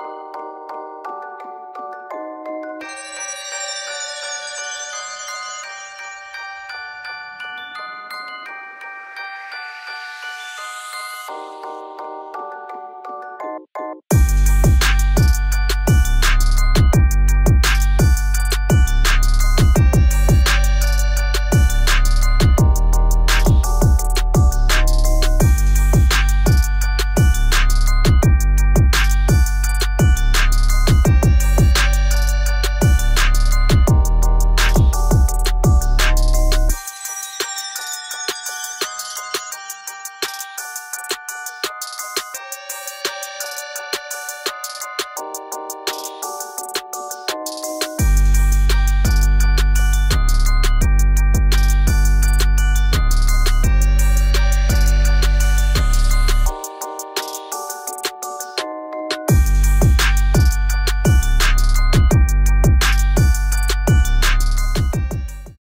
you